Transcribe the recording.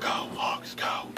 go, Hawks, go.